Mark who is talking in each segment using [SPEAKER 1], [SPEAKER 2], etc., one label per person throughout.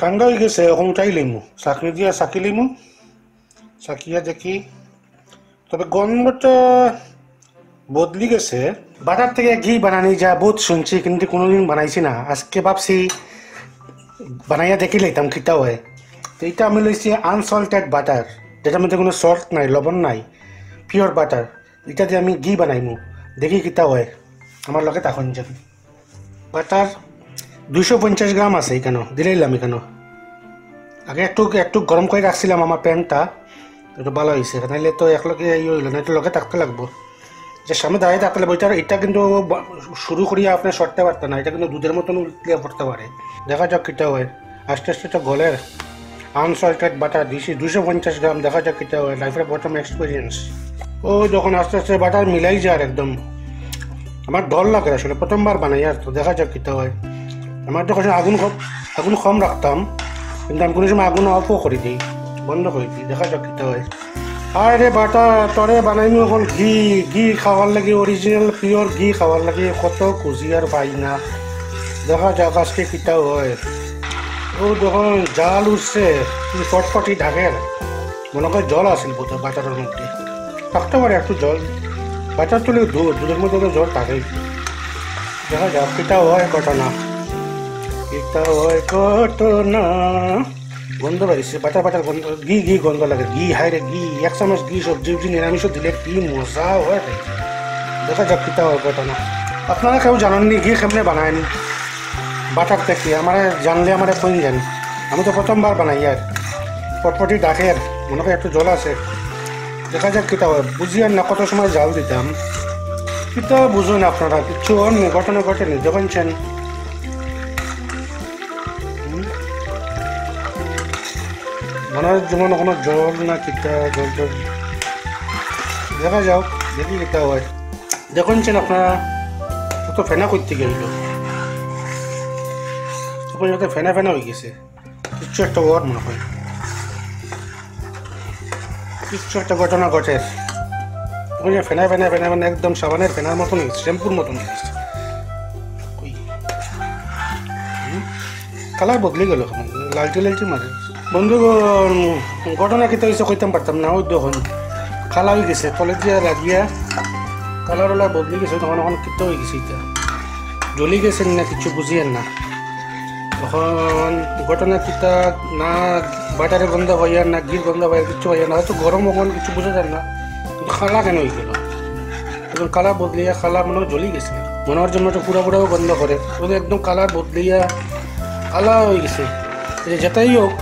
[SPEAKER 1] ঠান্ডা হয়ে গেছে এখন উঠাই লিমু। চাকনি দিয়া চাকি লিমু। চাকিয়া দেখি। তবে গন্ধটা বদলি গেছে। বাটার থেকে ঘি বানানি যা বহুত শুনছি, কিন্তু কোনোদিন বানাইছি না। আজকে ভাবছি বানাইয়া দেখি লইতাম, খিতা হয়। তো এটা আমি লইছি আনসল্টেড বাটার যেটার মধ্যে কোনো সল্ট নাই, লবণ নাই পিওর বাটার এটা দিয়ে আমি ঘি বানাইমু। দেখি কিতা হয়। আমার লগে তখন যান বাটার দুশো পঞ্চাশ গ্রাম আছে এখানে দিলাইলাম এখানে আগে একটু একটু গরম করে রাখছিলাম আমার প্যান্টটা একটু ভালো হয়েছে। নাহলে তো একলগে ইয়ে হইল না একটু লগে থাকতে লাগবো। যে সামনে দাঁড়িয়ে থাকতে লাগবো, এটা এটা কিন্তু শুরু করিয়া আপনার সরতে পারতেন না, এটা কিন্তু দুধের মতন উল্টে পড়তে পারে। দেখা যাক কীটা হয়। আস্তে আস্তে তো গলে আনসল্টেড বাটার দিছি দুশো পঞ্চাশ গ্রাম, দেখা যাক কীটা হয়। লাইফের প্রথম এক্সপিরিয়েন্স ও যখন আস্তে আস্তে বাটার মিলাই যায় আর একদম। আমার ডর লাগে আসলে, প্রথমবার বানাই আর তো, দেখা যাক কীটা হয়। আমার তো কাছে আগুন আগুন কম রাখতাম কিন্তু আমি কোনো আগুন অফও করে দিই বন্ধ করে দিই দেখা যাক কিটা হয়। আর রে বাটা তরে বানাইনি এখন ঘি ঘি খাওয়ার লাগে অরিজিনাল পিওর ঘি খাওয়ার লাগে কত খুঁজি আর পাই না দেখা যাক আজকে কিটা হয়। ও যখন জাল উঠছে ফটফটি ঢাকের মনে করে জল আসিল বোধ বাটারের মধ্যে। থাকতে পারে একটু জল। বাটার তুলে দুধ দুধের মধ্যে জল থাকেই দেখা যাক কিটা হয় ঘটনা। কিটা হয় ঘটনা। গন্ধ বাড়িছে বাটার বাটার গন্ধ, ঘি ঘি গন্ধ লাগে। ঘি হাই রে ঘি এক চামচ ঘি সবজি উবজি নিরামিষও দিলে কি মজা হয় দেখা যাক কিটা হয় ঘটনা। আপনারা কেউ জানেননি ঘি কেমনে বানায় বাটার থেকে আমার জানলে আমার কোন জানি আমি তো প্রথমবার বানাই আর। পটপটি ডাকের মনে হয় একটু জল আছে। দেখা যাক কিটা হয় বুঝি আর না কত সময় জাল দিতাম। কিটা বুঝুন আপনারা, কিছু অন্য ঘটনা ঘটেনি দেখছেন মনে হয় যেমন কোনো জল না কিটা জল জল দেখা যাও দেখি কিটা হয়। দেখছেন আপনারা কত ফেনা করতে গেল তখন যাতে ফেনা ফেনা হয়ে গেছে। কিচ্ছু একটা ওয়ার্ড মনে হয় কিচ্ছু একটা ঘটনা ঘটে। যে ফেনা ফেনা ফেনা মানে একদম সাবানের ফেনার মতন শ্যাম্পুর মতন হয়ে গেছে। কালার বদলে গেল লালটি লালটি মারে। বন্ধু ঘটনা কিতা হয়েছে কইতাম পারতাম না ওই দেখুন, কালা হয়ে গেছে, তলে দিয়ে লাগিয়া কালার ওলা বদলে গেছে, তখন এখন কিতা হয়ে গেছে এটা। জ্বলি গেছেন না, কিছু বুঝিয়েন না। তখন ঘটনা কিতা না, বাটারে গন্ধ হইয়ার না, ঘির গন্ধ হইয়ার কিছু হইয়ার না, হয়তো গরম ওখান কিছু বুঝা যায় না, কিন্তু খালা কেন হয়ে গেল? এখন কালার বদলিয়া খালা মনে জ্বলি গেছে। মনে জন্য তো পুরা পুরাও বন্ধ করে। একদম কালার বদলিয়া কালা হয়ে গেছে যেটাই হোক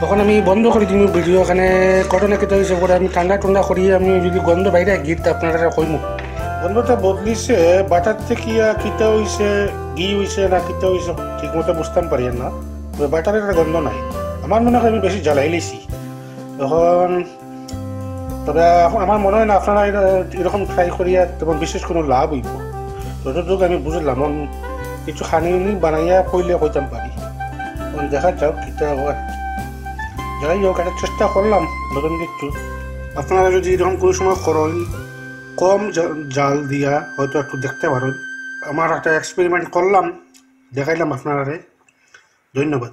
[SPEAKER 1] তখন আমি বন্ধ করে দিই ভিডিও এখানে ঘটনা কেটে হয়েছে পরে আমি ঠান্ডা ঠান্ডা করিয়ে আমি যদি গন্ধ বাইরে গীত আপনারা কইমু গন্ধটা বদলিছে বাটার থেকে কিতা হইছে ঘি হইছে না কিতা হইছে ঠিক মতো বুঝতাম পারি না তবে বাটারের একটা গন্ধ নাই আমার মনে হয় আমি বেশি জ্বালাই লিছি তখন তবে আমার মনে হয় না আপনারা এরা- এরকম ট্রাই করিয়া তেমন বিশেষ কোনো লাভ হইব যতটুকু আমি বুঝলাম কিছু খানি বানাইয়া কইলে কইতাম পারি। দেখা যাও কিতা হয় যাই হোক একটা চেষ্টা করলাম নতুন কিছু। আপনারা যদি এরকম কোনো সময় করেন, কম জাল দিয়া হয়তো একটু দেখতে পারেন। আমার একটা এক্সপেরিমেন্ট করলাম, দেখাইলাম আপনারা ধন্যবাদ।